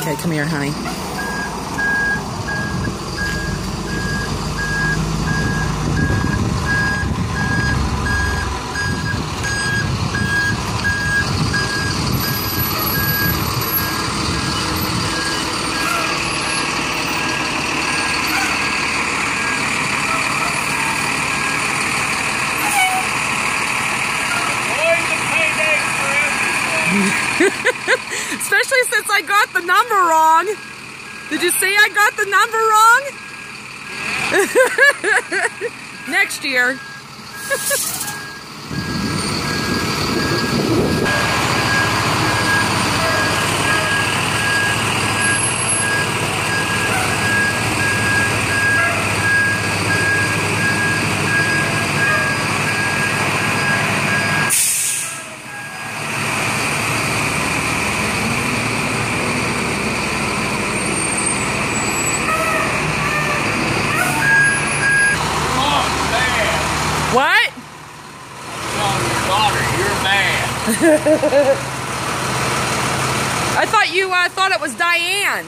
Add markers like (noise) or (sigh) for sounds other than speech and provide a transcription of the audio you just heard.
Okay, come here, honey. Boys, a payday for everyone. (laughs) Especially since I got the number wrong. Did you see I got the number wrong? (laughs) Next year. (laughs) What? Your daughter you're bad. (laughs) I thought you uh, thought it was Diane.